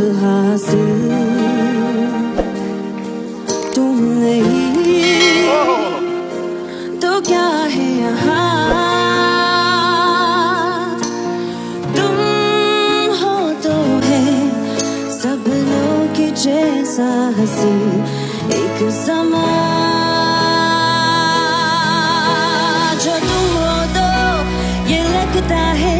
से तुम तो क्या है यहाँ? तुम हो तो है सब लोग जैसा एक समा। जो तुम हो तो ये लगता है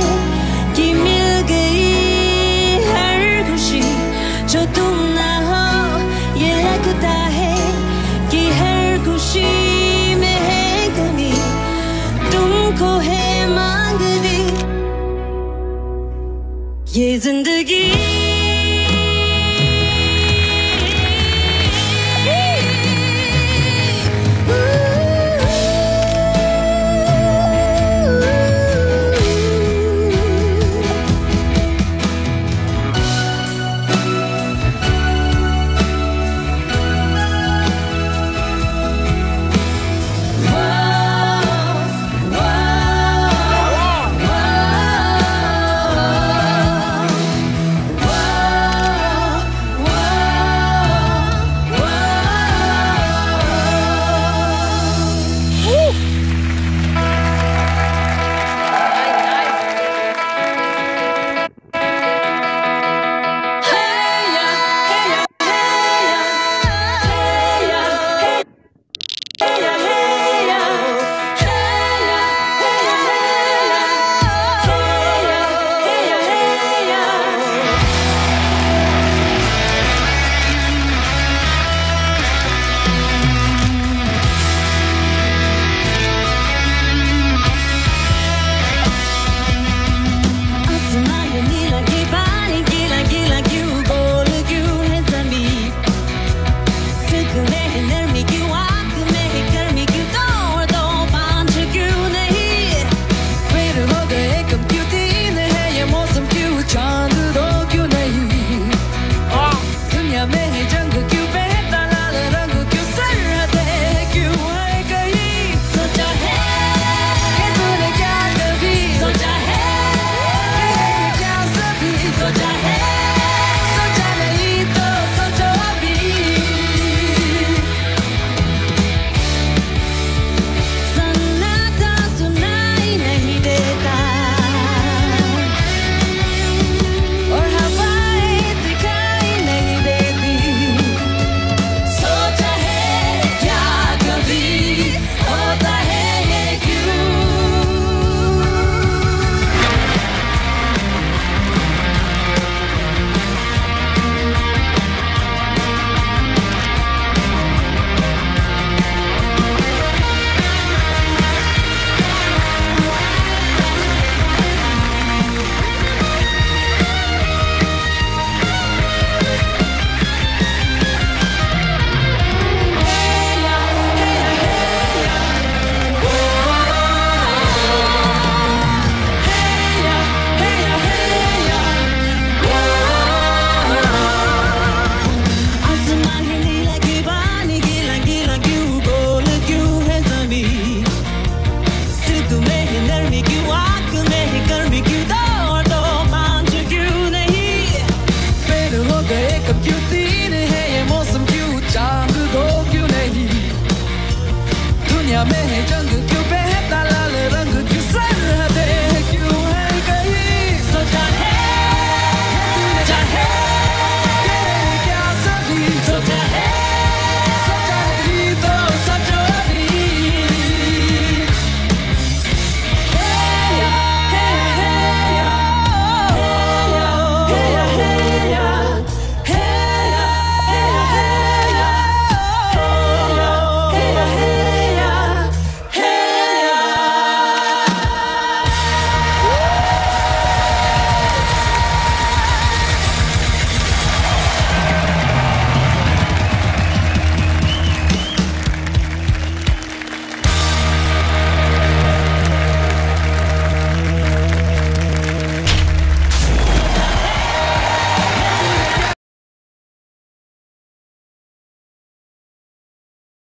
ये ज़िंदगी Yeah, man, jungle, too bet.